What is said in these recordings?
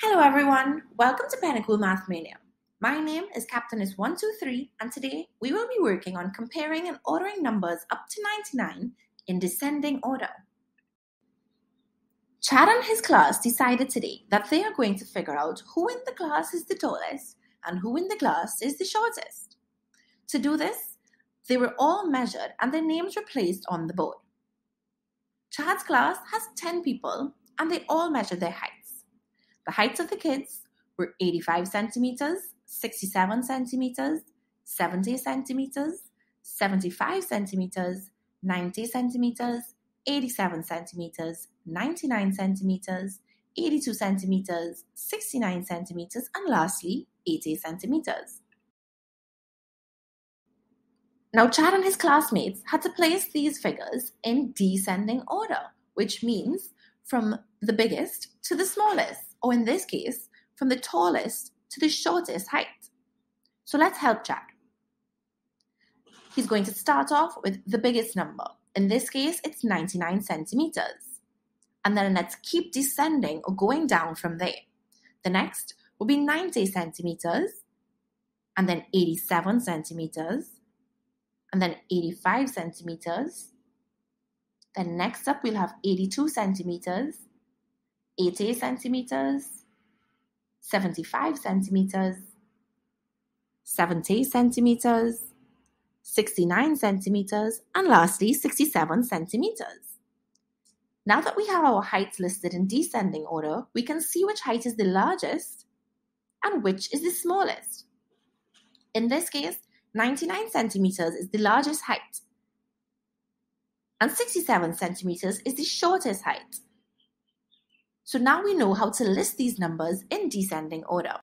Hello everyone, welcome to Pennacool Math Mania. My name is Captainess123 and today we will be working on comparing and ordering numbers up to 99 in descending order. Chad and his class decided today that they are going to figure out who in the class is the tallest and who in the class is the shortest. To do this, they were all measured and their names were placed on the board. Chad's class has 10 people and they all measured their heights. The heights of the kids were 85 centimeters, 67 centimeters, 70 centimeters, 75 centimeters, 90 centimeters, 87 centimeters, 99 centimeters, 82 centimeters, 69 centimeters, and lastly, 80 centimeters. Now, Chad and his classmates had to place these figures in descending order, which means from the biggest to the smallest or in this case, from the tallest to the shortest height. So let's help Jack. He's going to start off with the biggest number. In this case, it's 99 centimeters. And then let's keep descending or going down from there. The next will be 90 centimeters, and then 87 centimeters, and then 85 centimeters. Then next up, we'll have 82 centimeters, 80 centimeters, 75 centimeters, 70 centimeters, 69 centimeters, and lastly 67 centimeters. Now that we have our heights listed in descending order, we can see which height is the largest and which is the smallest. In this case, 99 centimeters is the largest height, and 67 centimeters is the shortest height. So now we know how to list these numbers in descending order.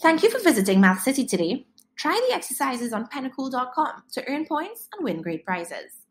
Thank you for visiting Math City today. Try the exercises on pennacool.com to earn points and win great prizes.